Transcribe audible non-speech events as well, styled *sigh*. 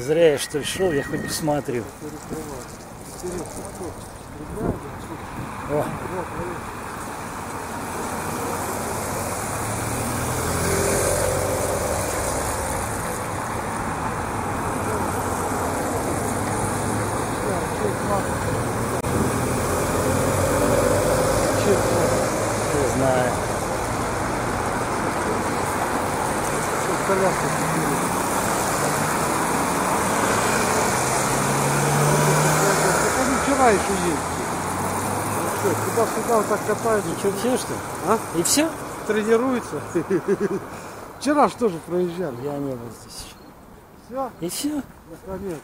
Зря я что ли шел, я хоть посмотрю. О, не знаю. Коляска еще ездили. Что, туда-сюда вот так катаются. Что, все что ли? А? И все? Тренируются. *laughs* Вчера же тоже проезжали. Я не был здесь еще. Все, И все? наконец.